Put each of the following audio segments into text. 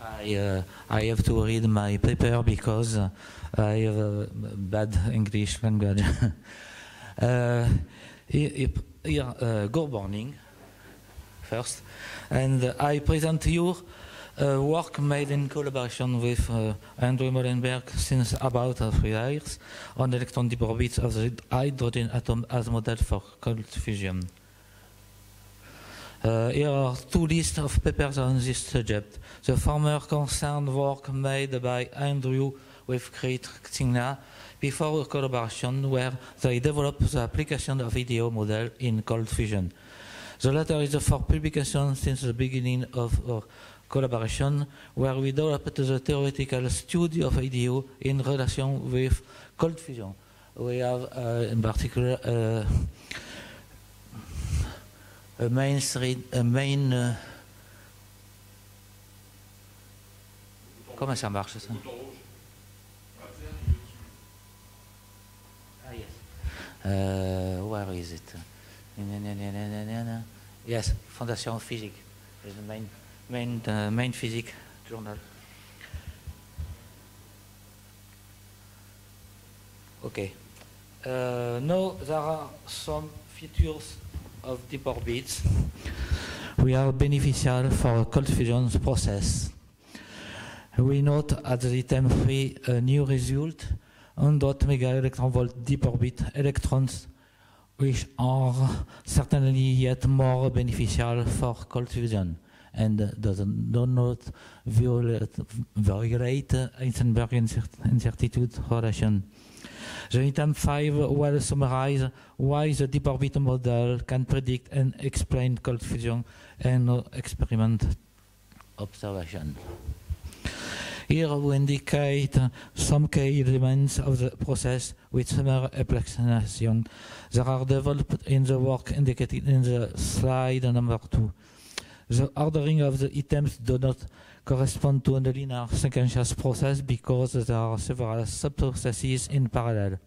I, uh, I have to read my paper because I have a bad English language. uh, here uh, good morning, first. And I present you a work made in collaboration with uh, Andrew Meulenberg since about three years on electron deep orbits of the hydrogen atom as model for cold fusion. Uh, here are two lists of papers on this subject. The former concerned work made by Andrew with Great Sinha before collaboration where they developed the application of video model in cold fusion. The latter is for publication since the beginning of our collaboration where we developed the theoretical study of EDO in relation with cold fusion. We have uh, in particular uh, main, a main comment ça marche ça ah, yes. uh, where is it yes Fondation Physique. Is the main main uh, main physics journal. Okay uh, now there are some features of deep orbits, we are beneficial for cold fusion process. We note at the item 3 a new result, 100 mega electron volt deep orbit electrons, which are certainly yet more beneficial for cold fusion and does not violate, violate Heisenberg incertitude relation. The item 5 well summarize why the deep orbit model can predict and explain cold fusion and experiment observation. Here we indicate some key elements of the process with summary explanation that are developed in the work indicated in the slide number 2. The ordering of the items do not correspond to a linear sequential process because there are several sub-processes in parallel.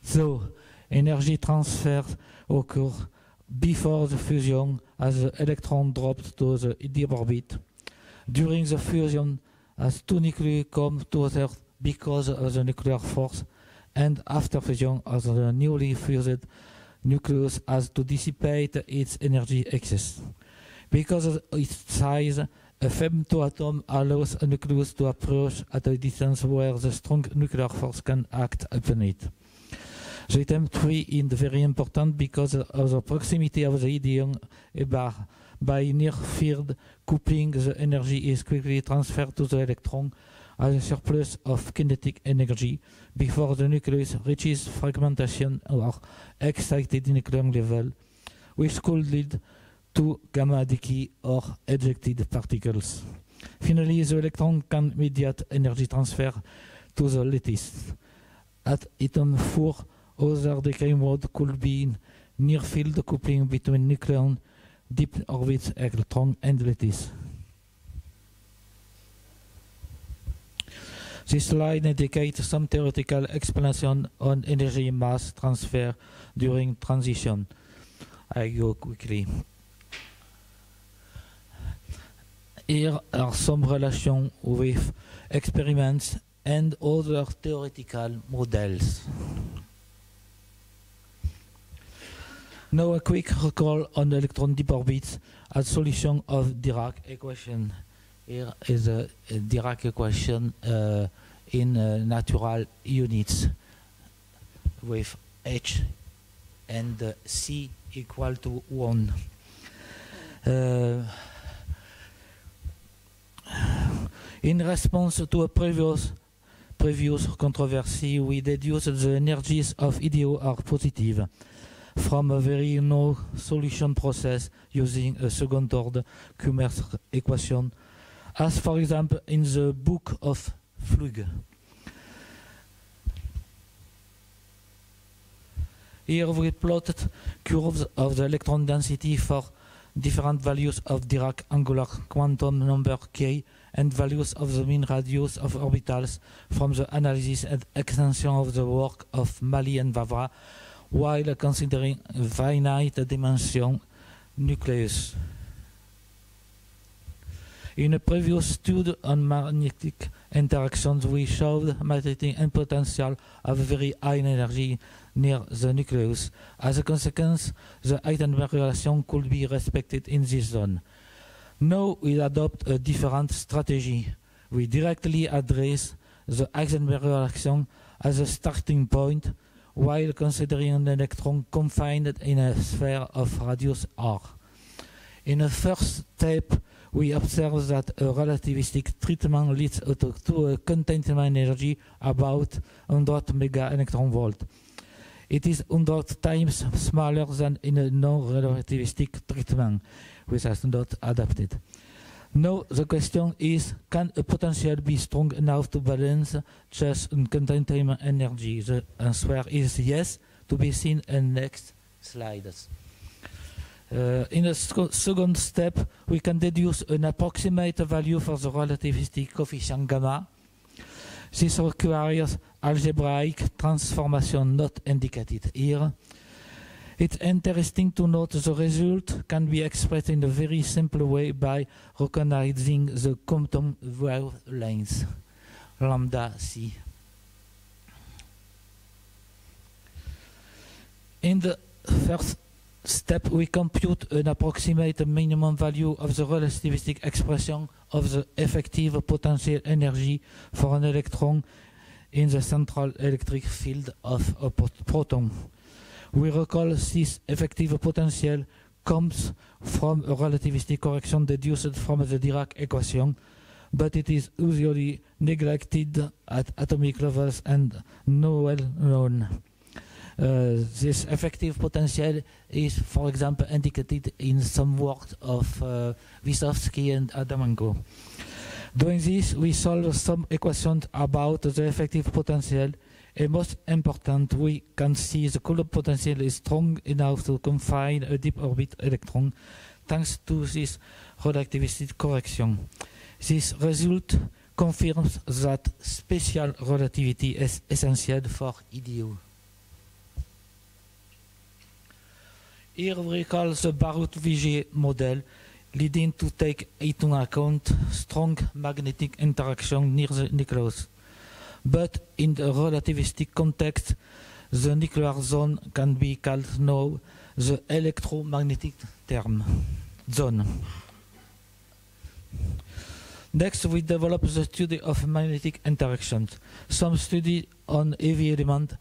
So, energy transfer occurs before the fusion as the electron drops to the deep orbit. During the fusion, as two nuclei come together because of the nuclear force, and after fusion, as the newly fused nucleus has to dissipate its energy excess. Because of its size, a femto atom allows a nucleus to approach at a distance where the strong nuclear force can act upon it. The item 3 is very important because of the proximity of the idiom bar. By near field coupling, the energy is quickly transferred to the electron as a surplus of kinetic energy before the nucleus reaches fragmentation or excited nuclear level, which could lead to gamma decay or ejected particles. Finally, the electron can mediate energy transfer to the lattice. At atom 4, other decay mode could be near field coupling between nucleon, deep orbit electron, and lattice. This slide indicates some theoretical explanation on energy mass transfer during transition. I go quickly. Here are some relations with experiments and other theoretical models. Now a quick recall on the electron deep orbits as solution of Dirac equation. Here is a, a Dirac equation uh, in uh, natural units with h and uh, c equal to 1. Uh, in response to a previous previous controversy, we deduce the energies of EDO are positive from a very no solution process using a second order Kummer's equation, as for example in the book of Flügge. Here we plotted curves of the electron density for different values of Dirac angular quantum number k and values of the mean radius of orbitals from the analysis and extension of the work of Maly and Vavra while considering finite dimension nucleus. In a previous study on magnetic interactions, we showed magnetic and potential of very high energy near the nucleus. As a consequence, the Heisenberg relation could be respected in this zone. Now we adopt a different strategy. We directly address the Heisenberg relation as a starting point while considering an electron confined in a sphere of radius r. In a first step, we observe that a relativistic treatment leads to a containment energy about 100 mega electron volt. It is 100 times smaller than in a non-relativistic treatment, which has not adapted. Now the question is, can a potential be strong enough to balance just containment energy? The answer is yes, to be seen in next slides. Uh, in a second step, we can deduce an approximate value for the relativistic coefficient gamma. This requires algebraic transformation not indicated here. It's interesting to note the result can be expressed in a very simple way by recognizing the quantum wavelength, lambda c. In the first step, we compute an approximate minimum value of the relativistic expression of the effective potential energy for an electron in the central electric field of a proton. We recall this effective potential comes from a relativistic correction deduced from the Dirac equation, but it is usually neglected at atomic levels and no well known. Uh, this effective potential is, for example, indicated in some works of uh, Vysotskii and Adamenko. Doing this, we solve some equations about the effective potential and most important, we can see the Coulomb potential is strong enough to confine a deep orbit electron thanks to this relativistic correction. This result confirms that special relativity is essential for EDO. Here we recall the Barut-Vigier model leading to take into account strong magnetic interaction near the nucleus but in the relativistic context, the nuclear zone can be called now the electromagnetic term zone. Next, we develop the study of magnetic interactions. Some study on heavy element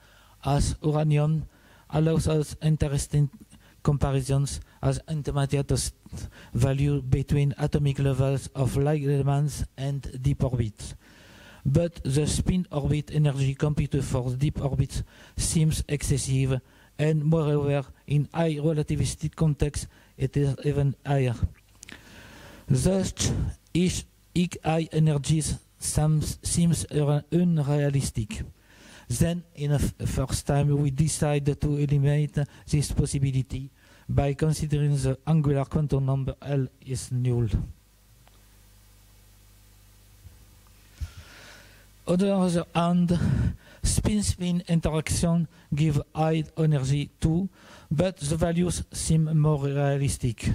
as uranium allows us interesting comparisons as intermediate value between atomic levels of light elements and deep orbits but the spin orbit energy computed for deep orbits seems excessive, and moreover, in high relativistic context, it is even higher. Thus, each high energies seems unrealistic. Then, in a first time, we decided to eliminate this possibility by considering the angular quantum number L is null. On the other hand, spin-spin interaction give high energy too, but the values seem more realistic.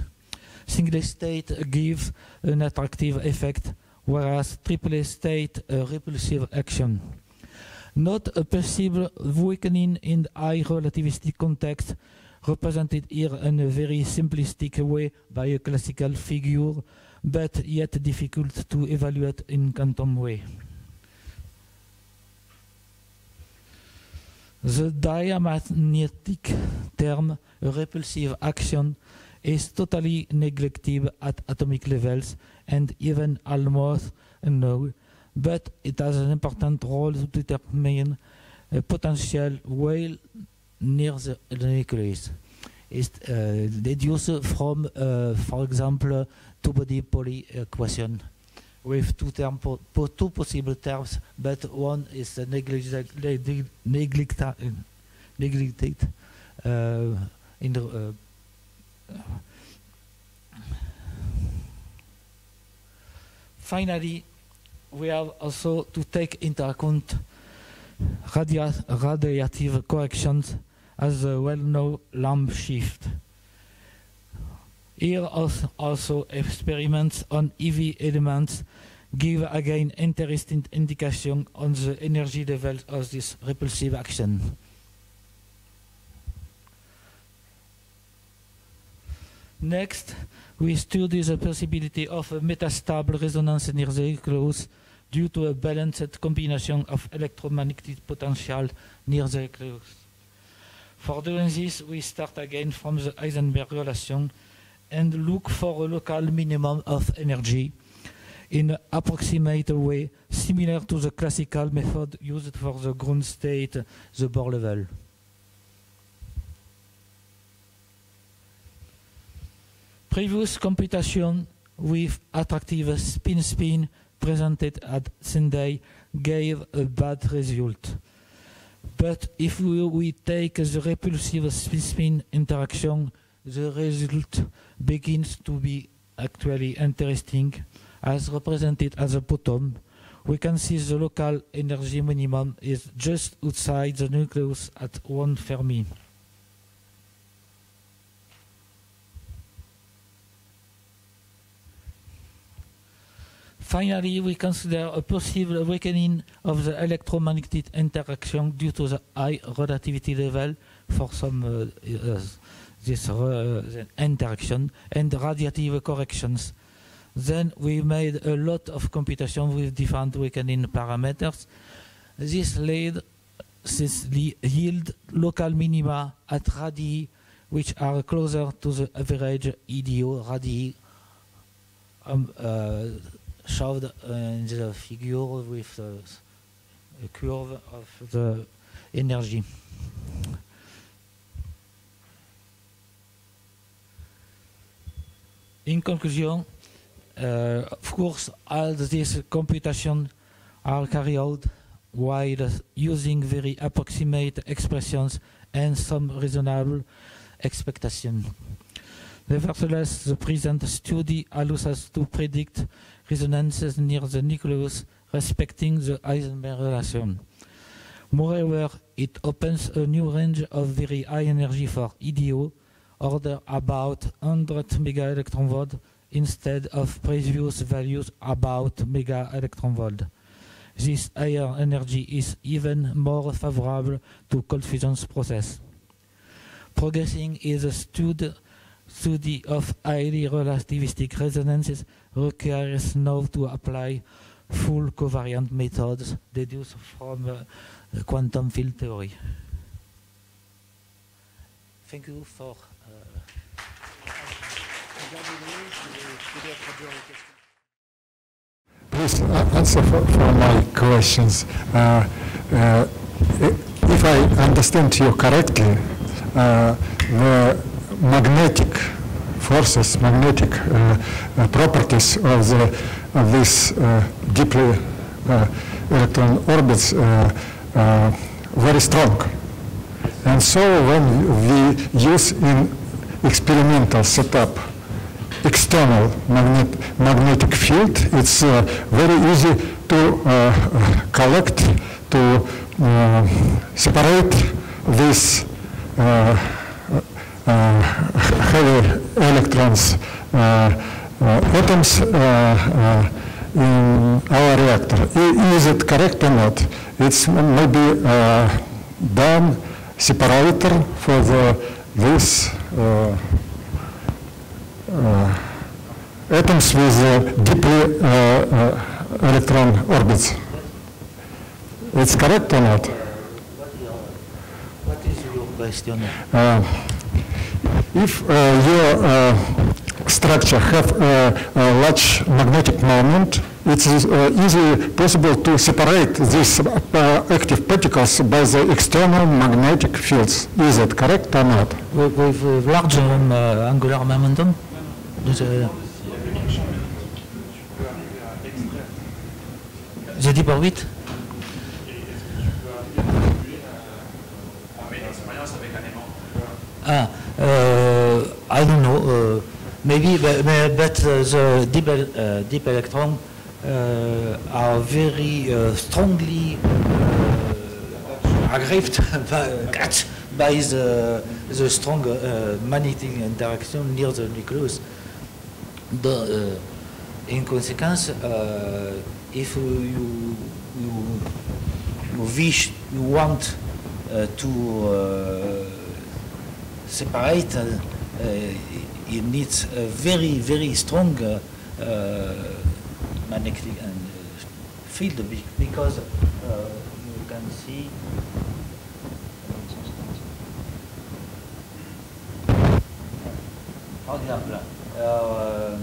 Single state gives an attractive effect, whereas triple state a repulsive action. Not a possible weakening in high relativistic context, represented here in a very simplistic way by a classical figure, but yet difficult to evaluate in quantum way. The diamagnetic term repulsive action is totally neglected at atomic levels and even almost unknown, but it has an important role to determine a potential well near the nucleus. It's uh, deduced from, uh, for example, two-body Pauli equation with two, term po two possible terms, but one is neglected, neglected uh, in the uh, finally we have also to take into account radia radiative corrections as a well-known Lamb shift. Here also experiments on EV elements give again interesting indication on the energy level of this repulsive action. Next, we study the possibility of a metastable resonance near the nucleus due to a balanced combination of electromagnetic potential near the nucleus. For doing this, we start again from the Heisenberg relation and look for a local minimum of energy in an approximate way similar to the classical method used for the ground state, the Bohr level. Previous computation with attractive spin-spin presented at Sendai gave a bad result. But if we, we take the repulsive spin-spin interaction, the result begins to be actually interesting as represented at the bottom. We can see the local energy minimum is just outside the nucleus at 1 Fermi. Finally, we consider a possible awakening of the electromagnetic interaction due to the high relativity level for some uh, this uh, interaction and radiative corrections. Then we made a lot of computation with different awakening parameters. This led this yield local minima at radii which are closer to the average EDO radii um, uh, showed in the figure with the curve of the energy. In conclusion, uh, of course, all these computations are carried out while using very approximate expressions and some reasonable expectation. Nevertheless, the present study allows us to predict resonances near the nucleus respecting the Heisenberg relation. Moreover, it opens a new range of very high energy for EDO, order about 100 mega electron volt instead of previous values about volt. This higher energy is even more favorable to cold fusion process. Progressing is a stud study of highly relativistic resonances requires now to apply full covariant methods deduced from uh, quantum field theory. Thank you for Please answer for, for my questions. Uh, uh, if I understand you correctly, uh, the magnetic forces, magnetic uh, uh, properties of, the, of these uh, deeply electron orbits very strong. And so when we use in experimental setup external magnet, magnetic field, it's uh, very easy to uh, collect, to uh, separate these heavy electrons atoms in our reactor. Is it correct or not? It's maybe done separator for the this uh, uh, atoms with uh, deeply electron orbits. It's correct or not? What is your question? If your structure have a large magnetic moment, it is uh, easily possible to separate these uh, active particles by the external magnetic fields. Is that correct or not? With, with large um, uh, angular momentum? The deep orbit? Ah, I don't know. maybe, but, but the deep, deep electron uh, are very uh, strongly uh, aggrieved by the, the strong uh, magnetic interaction near the nucleus. The, uh, in consequence, uh, if you, you wish, you want uh, to uh, separate, uh, it needs a very, very strong uh, uh, magnetic and, uh, field because uh, you can see par exemple, euh,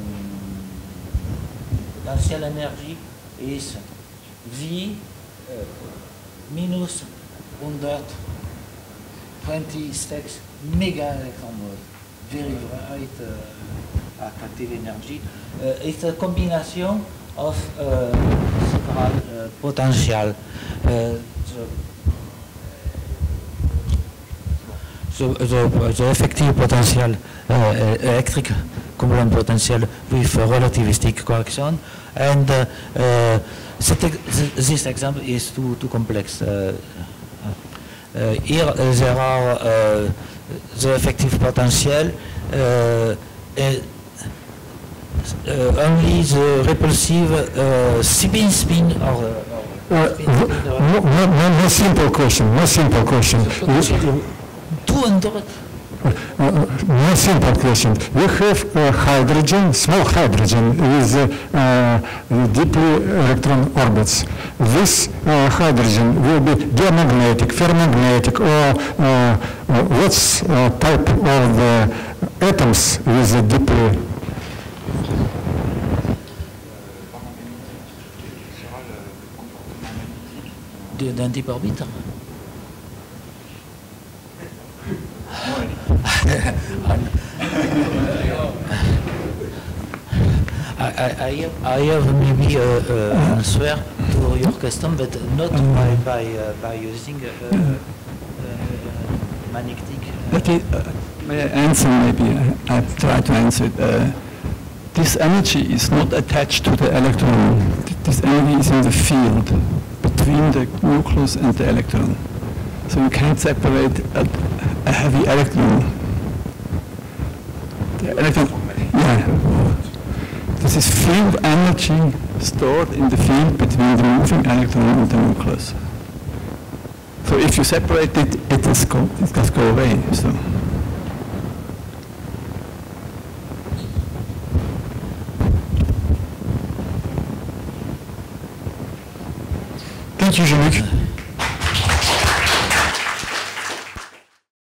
potential energy is V uh, minus 126 mega electron volt. Very bright uh, attractive energy. Uh, it's a combination of several uh, potential. Uh, the, the, the, the effective potential electric coupling potential with relativistic correction and this example is too, too complex. Here there are zë efektiv potenciel est un risque répulsif spin spin or no, no, no, simple question, no simple question. Do and No simple question. We have uh, hydrogen, small hydrogen with deeply electron orbits. This hydrogen will be diamagnetic, ferromagnetic, or what's type of the atoms with the deeply de- d'un type orbite. I, I, I have, I have maybe a, a answer to your question, but not by, by, uh, by using uh, uh, magnetic. uh, Let me, uh, may I answer maybe? I- I've tried to answer it. Uh, This energy is not attached to the electron. This energy is in the field between the nucleus and the electron. So you can't separate a, a heavy electron, yeah. This is field energy stored in the field between the moving electron and the nucleus. So if you separate it, it just go, it just go away. So. Thank you, Jean-Luc.